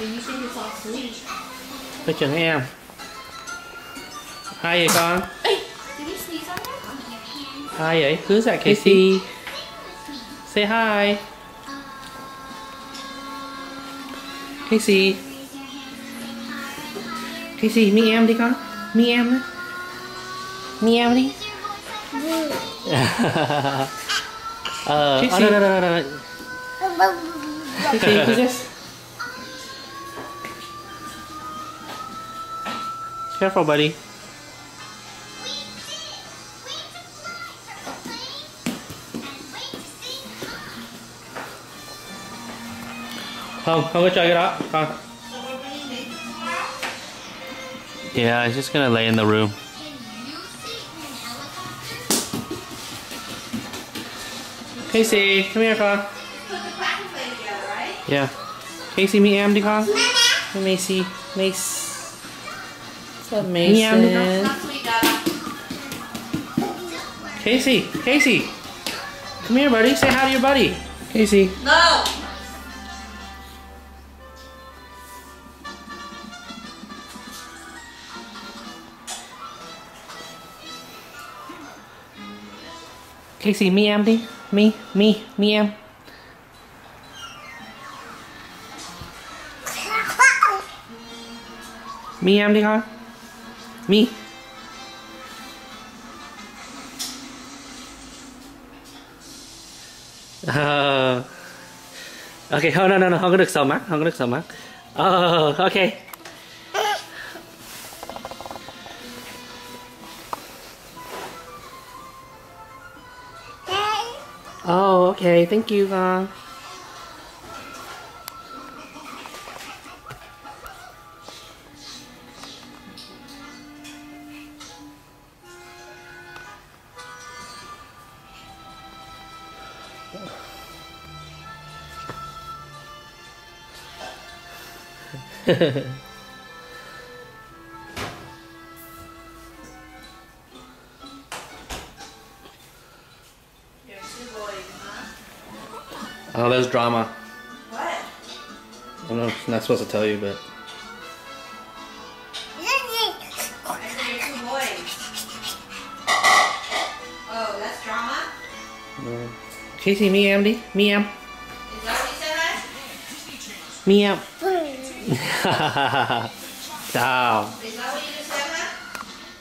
Did you say he's all asleep? Picture em Ai vậy con? Hey, did you sneeze on there? Ai vậy? Who's that Casey? Say hi Casey Casey, mi em đi con Mi em đi Mi em đi Ờ, oh, no, no, no, no, no. Casey, who's this? Careful, buddy. Không, không có chơi cái đó, con. Yeah, he's just gonna lay in the room. Casey, come here, con. Put the crack and play together, right? Yeah. Casey, meet em đi con. Hey, Macy. Mace. What's up, Mason? Not sweet, Casey, Casey. Come here, buddy. Say hi to your buddy. Casey. No! Casey, mi em đi. Mi, mi, mi em. Mi em đi con. Mi. Ờ. Ok, không, no, no, no, không có được sờ mắt, không có được sờ mắt. Ờ, ok. Oh, okay, thank you, con. oh, there's drama. What? I'm not, know, I'm not supposed to tell you, but. I. Oh, that's drama? Casey, mi em đi, mi em, Is that what you said, Raj? mi em. Chào. Is